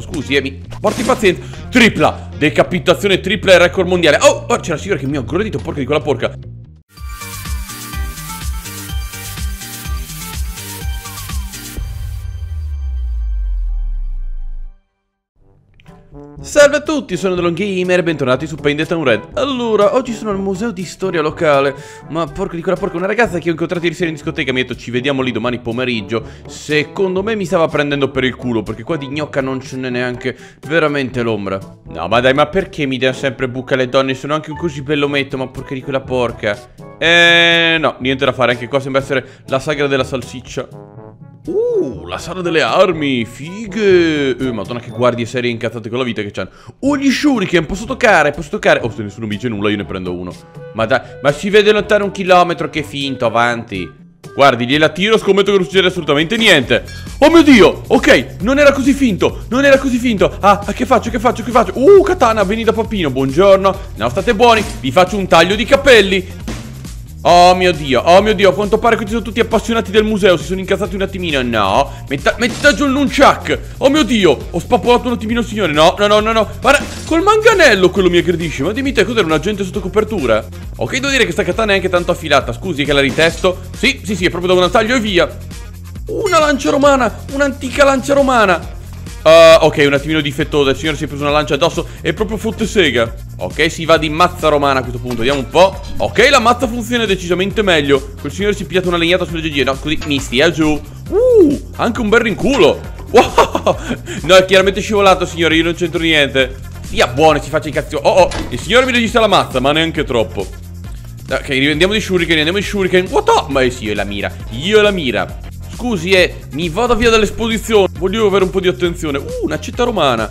Scusi, eh, mi porti pazienza. Tripla, decapitazione tripla e record mondiale. Oh, oh c'è la signora che mi ha aggredito, porca di quella porca. Salve a tutti, sono Delon Gamer e bentornati su Paint Town Red. Allora, oggi sono al museo di storia locale Ma porca di quella porca, una ragazza che ho incontrato ieri sera in discoteca Mi ha detto ci vediamo lì domani pomeriggio Secondo me mi stava prendendo per il culo Perché qua di gnocca non ce n'è neanche veramente l'ombra. No ma dai, ma perché mi dà sempre buca le donne? Sono anche un così bellometto, ma porca di quella porca. Eh, no, niente da fare, anche qua sembra essere la sagra della salsiccia Uh, la sala delle armi, fighe. Eh, Madonna che guardie serie incazzate con la vita che c'hanno. Oh, gli shuriken, posso toccare, posso toccare? Oh, se nessuno mi dice nulla io ne prendo uno. Ma dai, ma si vede lontano un chilometro, che finto, avanti. Guardi, gliela tiro, scommetto che non succede assolutamente niente. Oh mio Dio, ok, non era così finto, non era così finto. Ah, che faccio, che faccio, che faccio? Uh, katana, veni da papino, buongiorno. No, state buoni, vi faccio un taglio di capelli Oh mio dio, oh mio dio, a quanto pare questi sono tutti appassionati del museo, si sono incazzati un attimino, no Metta, metta giù il nunchuck, oh mio dio, ho spappolato un attimino il signore, no, no, no, no, no. Guarda, col manganello quello mi aggredisce, ma dimmi te cos'era un agente sotto copertura? Ok, devo dire che sta katana è anche tanto affilata, scusi che la ritesto. Sì, sì, sì, è proprio da un taglio e via. Una lancia romana, un'antica lancia romana Uh, ok, un attimino difettosa. Il signore si è preso una lancia addosso e proprio fotte sega. Ok, si va di mazza romana a questo punto. Vediamo un po'. Ok, la mazza funziona decisamente meglio. Quel signore si è pigliato una legnata sulle GG. No, così mi stia giù. Uh, anche un bel rinculo. Wow. No, è chiaramente scivolato, signore. Io non c'entro niente. Via, buono, si faccia i cazzo. Oh, oh. Il signore mi registra la mazza, ma neanche troppo. Ok, rivendiamo di shuriken, andiamo di shuriken. What up? Ma sì, io la mira. Io la mira. Scusi, eh, mi vado via dall'esposizione. Voglio avere un po' di attenzione. Uh, una città romana.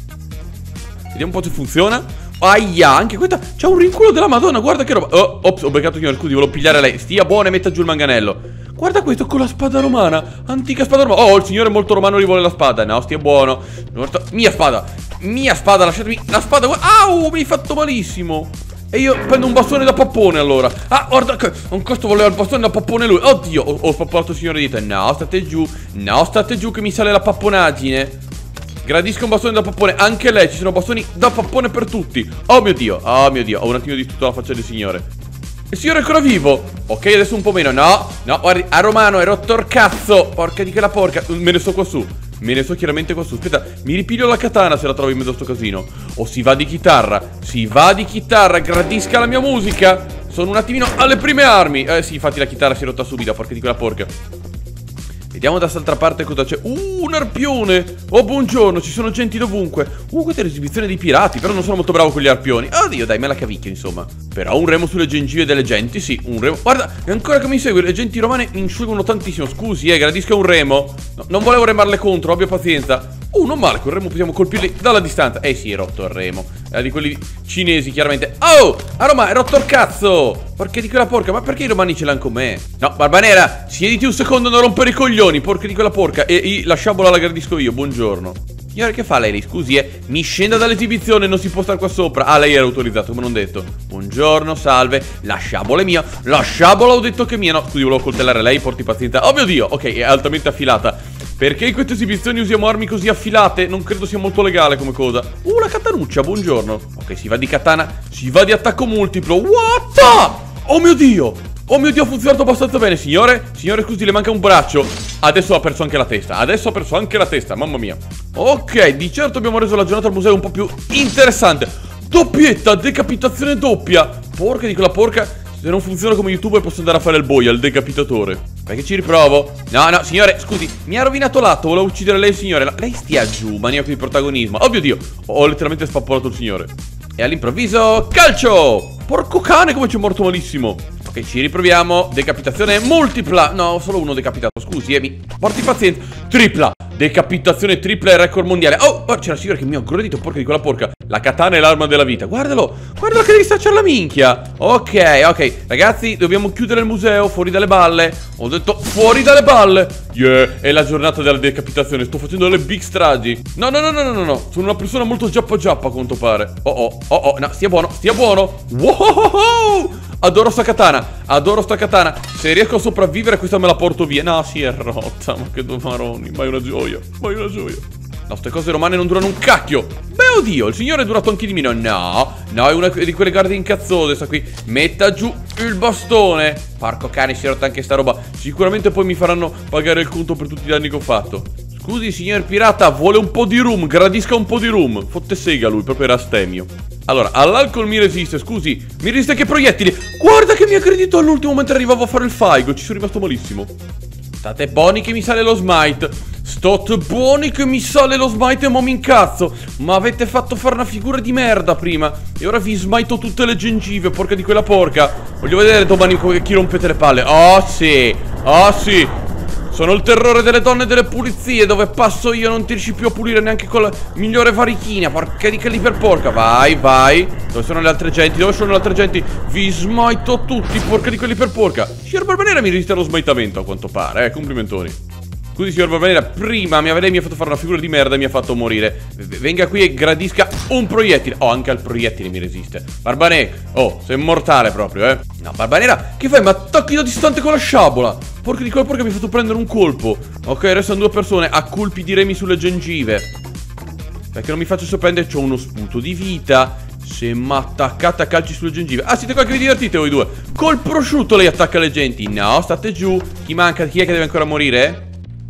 Vediamo un po' se funziona. Aia, anche questa C'è un rinculo della madonna, guarda che roba. Oh, ops, ho beccato signore, scusi, volevo pigliare lei. Stia buona e metta giù il manganello. Guarda questo con la spada romana. Antica spada romana. Oh, il signore molto romano rivuole la spada. No, stia buono. Mia spada. Mia spada, lasciatemi. La spada Au, mi hai fatto malissimo e io prendo un bastone da pappone allora. Ah guarda che un costo voleva il bastone da pappone lui. Oddio ho, ho spappolato il signore di te. No state giù. No state giù che mi sale la papponaggine. Gradisco un bastone da pappone. Anche lei ci sono bastoni da pappone per tutti. Oh mio dio Oh mio dio Ho un attimo di tutta la faccia del signore. Il signore è ancora vivo? Ok adesso un po' meno. No No guardi A Romano hai rotto il cazzo. Porca di che la porca Me ne sto qua su Me ne sto chiaramente qua su Aspetta Mi ripiglio la katana se la trovo in mezzo a sto casino. O si va di chitarra. Si va di chitarra Gradisca la mia musica. Sono un attimino alle prime armi. Eh sì infatti la chitarra si è rotta subito Porca di quella porca Vediamo da quest'altra parte cosa c'è. Uh, un arpione! Oh, buongiorno, ci sono gente dovunque. Uh, questa è l'esibizione dei pirati Però non sono molto bravo con gli arpioni. Oddio, dai, me la cavicchio, insomma. Però un remo sulle gengive delle genti, sì, un remo. Guarda, è ancora che mi segue Le genti romane insulgono tantissimo. Scusi, eh, gradisca un remo. No, Non volevo remarle contro, abbia pazienza Uh, non male, col remo possiamo colpirli dalla distanza. Eh sì, è rotto il remo. È di quelli cinesi, chiaramente. Oh, a Roma, è rotto il cazzo! Porca di quella porca, ma perché i romani ce l'hanno con me? No, Barbanera, siediti un secondo, non rompere i coglioni Porca di quella porca. E, e la sciabola la gradisco io, buongiorno. Signore, che fa lei? Scusi, eh Mi scenda dall'esibizione, non si può stare qua sopra. Ah, lei era autorizzato, come non detto. Buongiorno, salve La sciabola è mia La sciabola ho detto che è mia. No, scusi, volevo coltellare lei, porti pazienza. Oh mio Dio, ok, è altamente affilata perché in queste esibizioni usiamo armi così affilate? Non credo sia molto legale come cosa. Uh, la katanuccia, buongiorno. Ok, si va di katana, si va di attacco multiplo. What? Oh mio Dio! Oh mio Dio, ha funzionato abbastanza bene, signore. Signore, scusi, le manca un braccio. Adesso ha perso anche la testa. Adesso ha perso anche la testa, mamma mia. Ok, di certo abbiamo reso la giornata al museo un po' più interessante. Doppietta, decapitazione doppia. Porca di quella porca. Se non funziona come youtuber posso andare a fare il boia, il decapitatore Perché ci riprovo? No, no, signore, scusi Mi ha rovinato l'atto, volevo uccidere lei, signore. Lei stia giù, maniaco di protagonismo. Oh mio Dio, ho letteralmente spappolato il signore. E all'improvviso, calcio! Porco cane come ci è morto malissimo. Ok, ci riproviamo. Decapitazione multipla. No, solo uno decapitato, scusi, eh, mi porti pazienza. Tripla. Decapitazione tripla e record mondiale. Oh, oh c'è la signora che mi ha aggredito, porca di quella porca La katana è l'arma della vita. Guardalo, guardalo che devi stacciare la minchia. Ok, ok. Ragazzi, dobbiamo chiudere il museo Fuori dalle balle. Ho detto fuori dalle balle. Yeah, è la giornata della decapitazione. Sto facendo le big stragi. No, no, no, no, no, no. Sono una persona molto giappa giappa a quanto pare. Oh, oh, oh, oh. No, stia buono, stia buono. Wow! Adoro sta katana Adoro sta katana. Se riesco a sopravvivere questa me la porto via. No, si è rotta Ma che domaroni. Ma è una gioia Ma è una gioia No, ste cose romane non durano un cacchio. Beh, oddio, il signore è durato anche di meno. No, no, è una di quelle guardie incazzose, sta qui. Metta giù il bastone. Porco cane, si è rotta anche sta roba. Sicuramente poi mi faranno pagare il conto per tutti i danni che ho fatto. Scusi, signor pirata, vuole un po' di rum, gradisca un po' di rum. Fotte sega lui, proprio era stemio. Allora, all'alcol mi resiste, scusi. Mi resiste che proiettili. Guarda che mi ha credito all'ultimo mentre arrivavo a fare il faigo. Ci sono rimasto malissimo. State buoni che mi sale lo smite. State buoni che mi sale lo smite e mo mi incazzo. Ma avete fatto fare una figura di merda prima. E ora vi smito tutte le gengive, porca di quella porca. Voglio vedere domani chi rompete le palle. Oh sì, oh sì. Sono il terrore delle donne e delle pulizie Dove passo io non ti riesci più a pulire neanche con la migliore varichina Porca di che per porca Vai, vai Dove sono le altre genti? Dove sono le altre genti? Vi smito tutti, porca di quelli per porca Signor Barbanera mi resiste allo smitamento a quanto pare, eh, complimentoni Scusi signor Barbanera, prima mi lei mi ha fatto fare una figura di merda e mi ha fatto morire. Venga qui e gradisca un proiettile. Oh, anche al proiettile mi resiste. Barbanè, oh, sei mortale proprio, eh. No, Barbanera, che fai? Ma attacchi da distante con la sciabola. Porca di quella porca mi ha fatto prendere un colpo. Ok, restano due persone a colpi di remi sulle gengive. Perché non mi faccio sorprendere, c'ho uno sputo di vita. Se m'ha attaccata a calci sulle gengive. Ah siete qua che vi divertite voi due. Col prosciutto lei attacca le genti. No state giù. Chi manca? Chi è che deve ancora morire?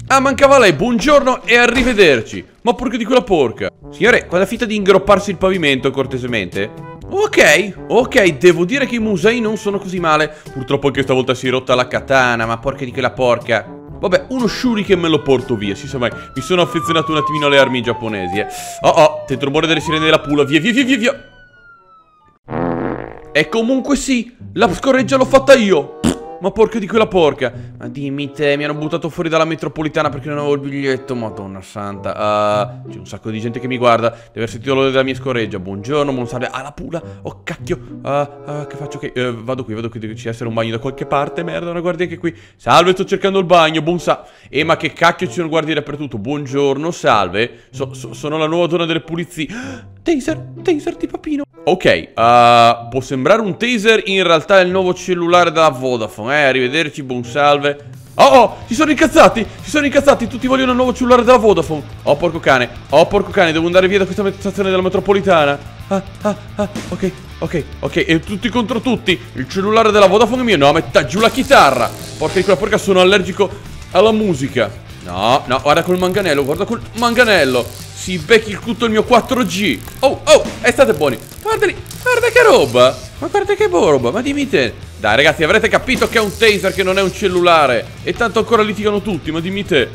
Ah, mancava lei, buongiorno e arrivederci. Ma porca di quella porca. Signore, quella fitta di ingropparsi il pavimento, cortesemente? Ok, ok, devo dire che i musei non sono così male. Purtroppo anche stavolta si è rotta la katana, ma porca di quella porca. Vabbè, uno shuriken me lo porto via, si sa mai. Mi sono affezionato un attimino alle armi giapponesi, eh. Oh oh, sento rumore delle sirene della pula, via via via via via. E comunque sì, la scorreggia l'ho fatta io ma porca di quella porca. Ma dimmi te, mi hanno buttato fuori dalla metropolitana perché non avevo il biglietto. Madonna santa. Uh, C'è un sacco di gente che mi guarda. Deve aver sentito l'odore della mia scorreggia. Buongiorno, buon salve. Ah, la pula. Oh, cacchio. Uh, uh, Che faccio? Ok, uh, vado qui, vado qui. Deve ci essere un bagno da qualche parte. Merda, una guardia anche qui. Salve, sto cercando il bagno. Buon sa Eh, ma che cacchio ci sono guardie dappertutto? Buongiorno, salve. So, so, Sono la nuova donna delle pulizie. Taser, taser di papino. Ok, può sembrare un taser, in realtà è il nuovo cellulare della Vodafone, eh, arrivederci, buon salve. Oh, oh, si sono incazzati, si sono incazzati, tutti vogliono il nuovo cellulare della Vodafone. Oh, porco cane, oh, porco cane, devo andare via da questa stazione della metropolitana. Ah, ah, ah, ok, ok, ok, e tutti contro tutti, il cellulare della Vodafone è mio, no, metta giù la chitarra. Porca di quella porca, sono allergico alla musica. No, no, guarda col manganello, guarda col manganello. Si becchi il tutto il mio 4G. Oh, oh, e state buoni. Guarda lì, guarda che roba Ma guarda che roba, ma dimmi te Dai ragazzi, avrete capito che è un taser che non è un cellulare. E tanto ancora litigano tutti, ma dimmi te.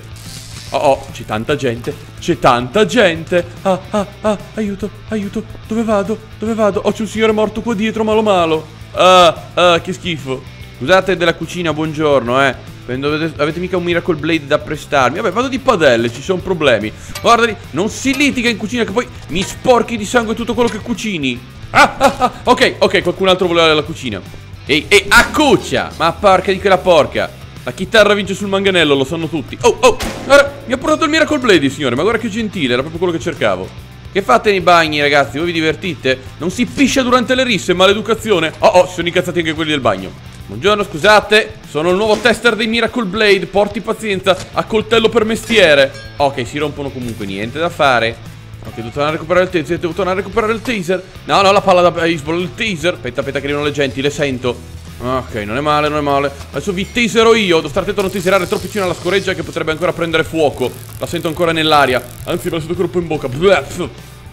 Oh oh, c'è tanta gente C'è tanta gente. Ah ah ah, aiuto, aiuto. Dove vado, dove vado? Oh c'è un signore morto qua dietro, malo malo. Ah, ah, che schifo. Scusate della cucina, buongiorno eh. Dovete, avete mica un Miracle Blade da prestarmi? Vabbè vado di padelle ci sono problemi. Guardali non si litiga in cucina Che poi mi sporchi di sangue tutto quello che cucini. Ah, ah, ah, Ok ok qualcun altro voleva la cucina Ehi ehi accuccia Ma porca di quella porca La chitarra vince sul manganello lo sanno tutti Oh oh guarda, Mi ha portato il Miracle Blade signore Ma guarda che gentile era proprio quello che cercavo che fate nei bagni ragazzi? Voi vi divertite? Non si piscia durante le risse, maleducazione Oh oh, si sono incazzati anche quelli del bagno Buongiorno, scusate, sono il nuovo tester dei Miracle Blade, porti pazienza, a coltello per mestiere. Ok, si rompono comunque, niente da fare. Ok, devo tornare a recuperare il taser, devo tornare a recuperare il taser. No, no, la palla da baseball, il taser. Aspetta, aspetta che arrivano le genti, le sento. Ok, non è male, non è male. Adesso vi taserò io. Devo stare attento a non taserare troppo vicino alla scoreggia che potrebbe ancora prendere fuoco. La sento ancora nell'aria. Anzi, me la sento ancora un po' in bocca.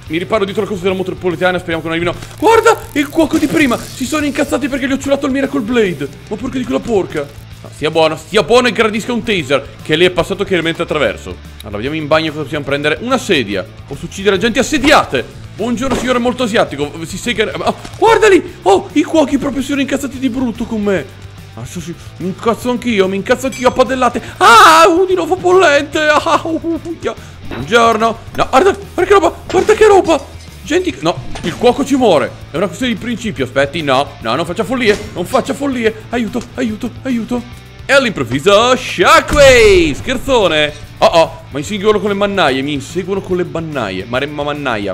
Mi riparo dietro la cosa della metropolitana Speriamo che non arrivino Guarda il cuoco di prima Si sono incazzati perché gli ho ciulato il Miracle Blade Ma porca di quella porca no, Stia buono Stia buono e gradisca un taser Che lì è passato chiaramente attraverso Allora vediamo in bagno cosa possiamo prendere Una sedia Posso uccidere gente assediate Buongiorno signore molto asiatico Si sega oh, Guarda lì Oh i cuochi proprio si sono incazzati di brutto con me sì, mi incazzo anch'io, mi incazzo anch'io a padellate. Ah, uh, di nuovo bollente. Ah, uh, uh, uh, Buongiorno. No, guarda, guarda che roba, guarda che roba. Gente, no, il cuoco ci muore. È una questione di principio. Aspetti, no, no, non faccia follie, non faccia follie. Aiuto, aiuto, aiuto. E all'improvviso, Shockwave, scherzone. Oh oh, ma inseguono con le mannaie, mi inseguono con le bannaie. Maremma mannaia.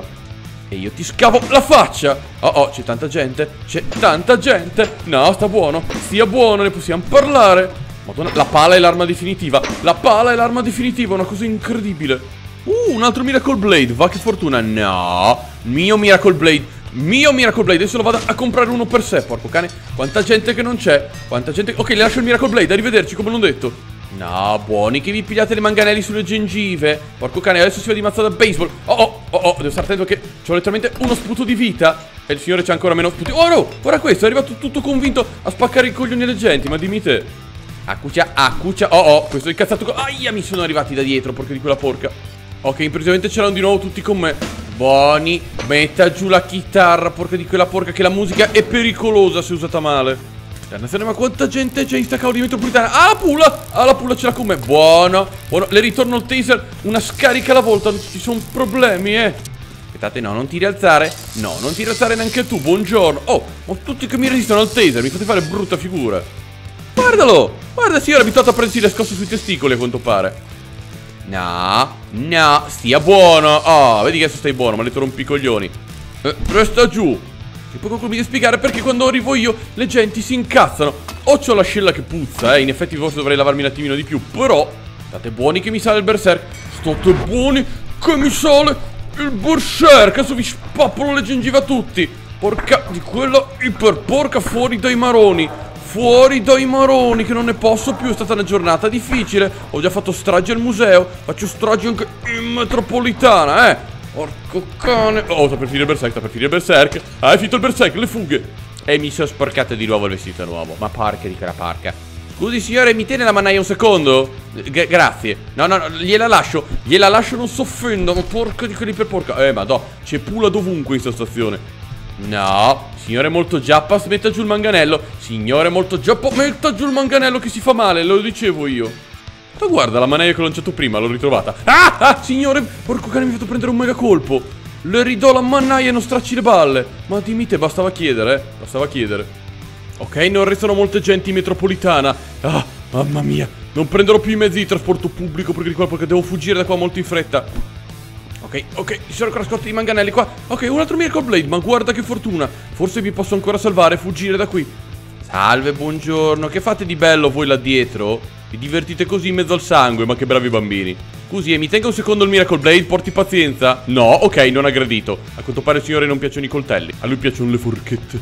E io ti scavo la faccia. Oh oh, c'è tanta gente, c'è tanta gente. No, sta buono, stia buono, ne possiamo parlare. Madonna, la pala è l'arma definitiva. La pala è l'arma definitiva, una cosa incredibile. Uh, un altro Miracle Blade. Va che fortuna. No. Mio Miracle Blade. Mio Miracle Blade. Adesso lo vado a comprare uno per sé. Porco cane. Quanta gente che non c'è. Quanta gente. Ok, le lascio il Miracle Blade. Arrivederci, come l'ho detto. No, buoni che vi pigliate le manganelli sulle gengive. Porco cane, adesso si va di mazza da baseball. Oh, oh, oh, oh, devo stare attento che c'ho letteralmente uno sputo di vita. E il signore c'ha ancora meno sputi. Oh no, guarda questo, è arrivato tutto convinto a spaccare i coglioni alle genti. Ma dimmi te. Accuccia, accuccia. Oh, oh, questo è incazzato. Aia, mi sono arrivati da dietro, porca di quella porca. Ok, improvvisamente l'hanno di nuovo tutti con me. Buoni, metta giù la chitarra, porca di quella porca, che la musica è pericolosa se usata male. Dannazione, ma quanta gente c'è in sta cavolo di metropolitana? Ah, la pula! Ah, la pula ce l'ha con me. Buono. Buono. Le ritorno il taser. Una scarica alla volta. Ci sono problemi, eh. Aspettate, no, non ti rialzare. No, non ti rialzare neanche tu. Buongiorno. Oh, ma tutti che mi resistono al taser. Mi fate fare brutta figura. Guardalo. Guarda, si era abituato a prendersi le scosse sui testicoli, a quanto pare. No, no, stia buono. Oh, vedi che adesso stai buono, maledetto rompicoglioni. Eh, resta giù. E poi qualcuno mi deve spiegare perché quando arrivo io le genti si incazzano. O c'ho la che puzza, eh. In effetti forse dovrei lavarmi un attimino di più. Però, state buoni che mi sale il berserk. State buoni che mi sale il berserk. Adesso vi spappolo le gengive a tutti. Porca di quella iper porca fuori dai maroni. Fuori dai maroni che non ne posso più È stata una giornata difficile. Ho già fatto strage al museo Faccio strage anche in metropolitana eh. Porco cane. Oh sta per finire il berserk Sta per finire il berserk. Ah è finito il berserk Le fughe. E mi sono sporcato di nuovo il vestito nuovo. Ma porca di quella parca Scusi signore mi tiene la mannaia un secondo? G grazie. No no no gliela lascio. Gliela lascio non s'offenda Ma porca di quelli per porca. Eh ma no C'è pula dovunque in questa stazione No Signore molto giappa Metta giù il manganello Signore molto giappa Metta giù il manganello che si fa male Lo dicevo io ma guarda, la mannaia che ho lanciato prima, l'ho ritrovata. Ah, ah, signore, porco cane, mi ha fatto prendere un mega colpo. Le ridò la mannaia e non stracci le balle. Ma dimmi te, bastava chiedere, eh. Bastava chiedere. Ok, non restano molte gente in metropolitana. Ah, mamma mia. Non prenderò più i mezzi di trasporto pubblico perché perché devo fuggire da qua molto in fretta. Ok, ok, ci sono ancora scorti di manganelli qua. Ok, un altro Miracle Blade, ma guarda che fortuna. Forse vi posso ancora salvare e fuggire da qui. Salve, buongiorno. Che fate di bello voi là dietro? Vi divertite così in mezzo al sangue, ma che bravi bambini. Scusi, e mi tenga un secondo il Miracle Blade, porti pazienza. No, ok, non aggredito. A quanto pare al signore non piacciono i coltelli. A lui piacciono le forchette.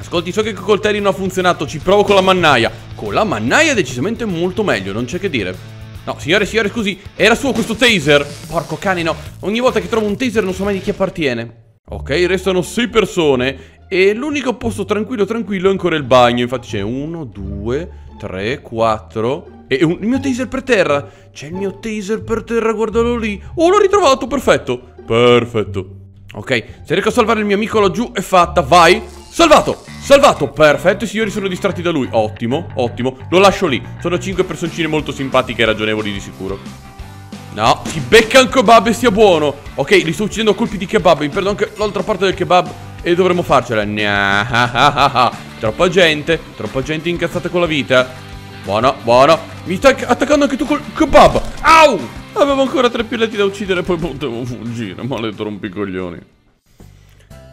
Ascolti, so che con i coltelli non ha funzionato, ci provo con la mannaia. Con la mannaia decisamente molto meglio, non c'è che dire. No, signore, signore, scusi, era suo questo taser? Porco cane, no. Ogni volta che trovo un taser non so mai di chi appartiene. Ok, restano sei persone e l'unico posto tranquillo tranquillo è ancora il bagno. Infatti c'è uno, due, tre, quattro... E un, il mio taser per terra. C'è il mio taser per terra, guardalo lì. Oh, l'ho ritrovato, perfetto. Perfetto. Ok, se riesco a salvare il mio amico laggiù è fatta, vai. Salvato, salvato, perfetto, i signori sono distratti da lui. Ottimo, ottimo. Lo lascio lì. Sono cinque personcine molto simpatiche e ragionevoli di sicuro. No, si becca un kebab e sia buono. Ok, li sto uccidendo a colpi di kebab. Mi perdo anche l'altra parte del kebab e dovremmo farcela. Nya, troppa gente, troppa gente incazzata con la vita. Buono, buono. Mi stai attaccando anche tu col kebab. Au! Avevo ancora tre pilletti da uccidere e poi potevo fuggire. Maledetto rompicoglioni.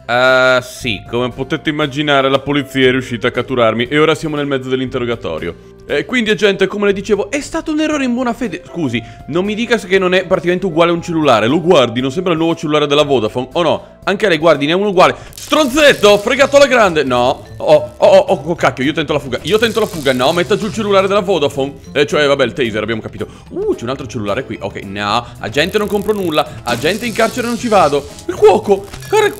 Uh, sì, come potete immaginare la polizia è riuscita a catturarmi e ora siamo nel mezzo dell'interrogatorio. E quindi, gente, come le dicevo, è stato un errore in buona fede. Scusi, non mi dica che non è praticamente uguale a un cellulare. Lo guardi, non sembra il nuovo cellulare della Vodafone. O no? Anche lei, guardi, ne è uno uguale. Stronzetto, fregato alla grande. No. Oh, oh, oh, oh, cacchio, io tento la fuga. Io tento la fuga. No, metta giù il cellulare della Vodafone. Eh, cioè, vabbè, il taser, abbiamo capito. Uh, c'è un altro cellulare qui. Ok, no. Agente non compro nulla. Agente in carcere non ci vado. Il cuoco.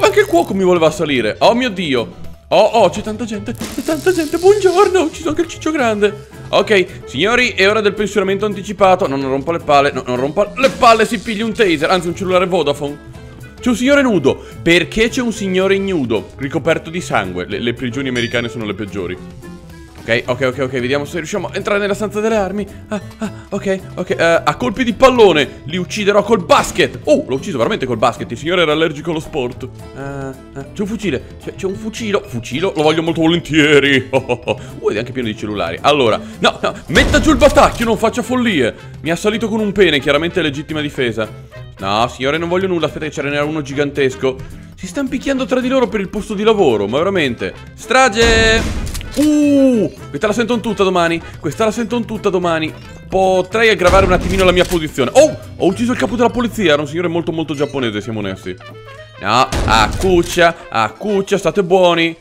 Anche il cuoco mi voleva salire. Oh mio Dio. Oh, oh, c'è tanta gente, c'è tanta gente, buongiorno, ci sono anche il ciccio grande Ok, signori, è ora del pensionamento anticipato No, non rompa le palle, no, non rompa le palle, si pigli un taser, anzi un cellulare Vodafone c'è un signore nudo. Perché c'è un signore nudo? Ricoperto di sangue. Le, le prigioni americane sono le peggiori. Ok, ok, ok, ok, vediamo se riusciamo a entrare nella stanza delle armi. Ah, ah, ok, ok, uh, a colpi di pallone. Li ucciderò col basket. Oh, l'ho ucciso veramente col basket, il signore era allergico allo sport. Uh, uh, C'è un fucile, c'è un fucilo. Fucilo, lo voglio molto volentieri. Oh, oh, oh. Uh, è anche pieno di cellulari? Allora, no, no, metta giù il battacchio, non faccia follie. Mi ha salito con un pene, chiaramente legittima difesa No, signore, non voglio nulla, aspetta che ce n'era uno gigantesco Si stanno picchiando tra di loro per il posto di lavoro, ma veramente Strage! Uh, questa la sento tutta domani. Questa la sento tutta domani. potrei aggravare un attimino la mia posizione. Oh, ho ucciso il capo della polizia, era un signore molto molto giapponese, siamo onesti. No, a cuccia, a cuccia, state buoni.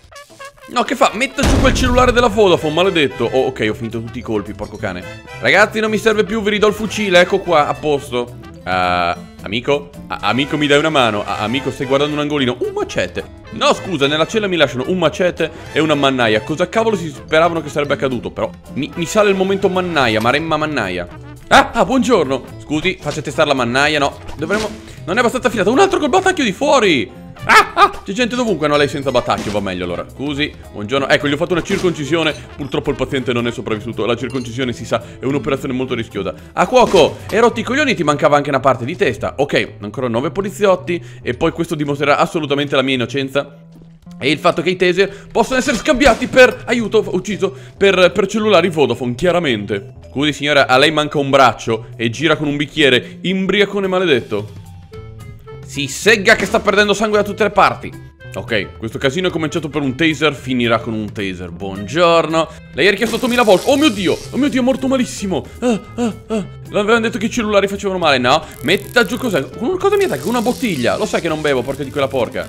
No, che fa? Metta giù quel cellulare della Vodafone, maledetto. Oh, ok, ho finito tutti i colpi, porco cane. Ragazzi, non mi serve più, vi ridò il fucile, ecco qua, a posto. Uh, amico? A amico, mi dai una mano? A amico, stai guardando un angolino? Un macete. No, scusa, nella cella mi lasciano un macete e una mannaia. Cosa cavolo si speravano che sarebbe accaduto? Però mi, mi sale il momento mannaia, maremma mannaia. Ah, ah, buongiorno. Scusi, faccia testare la mannaia. No, dovremmo... Non è abbastanza affilata. Un altro col battacchio di fuori. Ah, ah, c'è gente dovunque, no, lei senza battacchio, va meglio allora. Scusi, buongiorno. Ecco, gli ho fatto una circoncisione. Purtroppo il paziente non è sopravvissuto. La circoncisione, si sa, è un'operazione molto rischiosa. A cuoco, e rotti i coglioni, ti mancava anche una parte di testa. Ok, ancora nove poliziotti. E poi questo dimostrerà assolutamente la mia innocenza. E il fatto che i taser possono essere scambiati per, aiuto, ucciso, per, per cellulari Vodafone, chiaramente. Scusi signora, a lei manca un braccio e gira con un bicchiere, imbriacone maledetto. Si segga che sta perdendo sangue da tutte le parti. Ok, questo casino è cominciato per un taser, finirà con un taser. Buongiorno. Lei ha richiesto 8000 volte. Oh mio Dio, oh mio Dio, è morto malissimo. Ah, ah, ah. L'avevano detto che i cellulari facevano male, no? Metta giù cos'è? Cosa mi attacca? Una bottiglia. Lo sai che non bevo, porca di quella porca.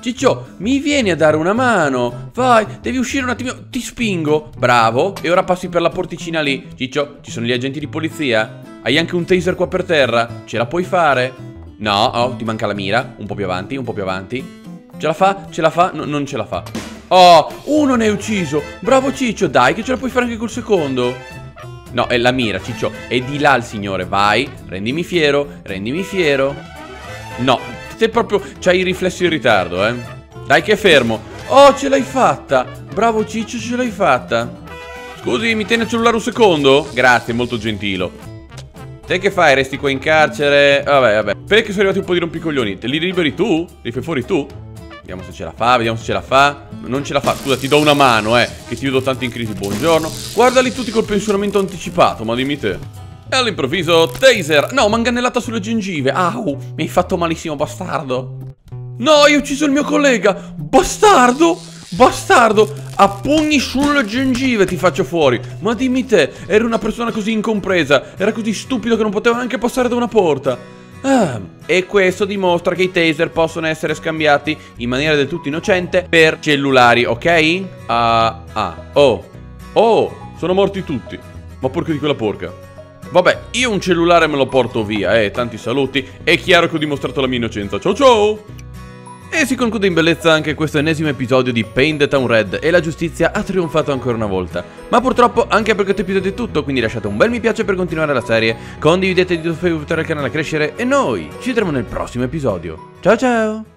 Ciccio, mi vieni a dare una mano? Vai, devi uscire un attimo. Ti spingo. Bravo. E ora passi per la porticina lì. Ciccio, ci sono gli agenti di polizia? Hai anche un taser qua per terra? Ce la puoi fare? No, oh, ti manca la mira. Un po' più avanti, un po' più avanti. Ce la fa? Ce la fa? No, non ce la fa. Oh, uno ne hai ucciso. Bravo Ciccio, dai, che ce la puoi fare anche col secondo. No, è la mira, Ciccio. È di là il signore. Vai, rendimi fiero, rendimi fiero. No, sei proprio... C'hai i riflessi in ritardo, eh. Dai che è fermo. Oh, ce l'hai fatta. Bravo Ciccio, ce l'hai fatta. Scusi, mi tiene il cellulare un secondo? Grazie, molto gentile. Te che fai? Resti qua in carcere? Vabbè, vabbè. Perché sono arrivati un po' di rompicoglioni? Te li liberi tu? Li fai fuori tu? Vediamo se ce la fa, vediamo se ce la fa. Non ce la fa. Scusa, ti do una mano, eh. Che ti vedo tanto in crisi. Buongiorno. Guardali tutti col pensionamento anticipato, ma dimmi te. E all'improvviso, taser. No, mangannellata sulle gengive. Au, mi hai fatto malissimo, bastardo. No, hai ucciso il mio collega. Bastardo. Bastardo, a pugni sulle gengive ti faccio fuori. Ma dimmi te, eri una persona così incompresa, era così stupido che non poteva neanche passare da una porta. Ah, e questo dimostra che i taser possono essere scambiati in maniera del tutto innocente per cellulari, ok? Ah, ah, oh, oh, sono morti tutti. Ma porca di quella porca. Vabbè, io un cellulare me lo porto via, eh, tanti saluti. È chiaro che ho dimostrato la mia innocenza. Ciao ciao! E si conclude in bellezza anche questo ennesimo episodio di Pain the Town Red e la giustizia ha trionfato ancora una volta. Ma purtroppo anche per questo episodio è tutto, quindi lasciate un bel mi piace per continuare la serie, condividete il video per aiutare il canale a crescere e noi ci vedremo nel prossimo episodio. Ciao ciao!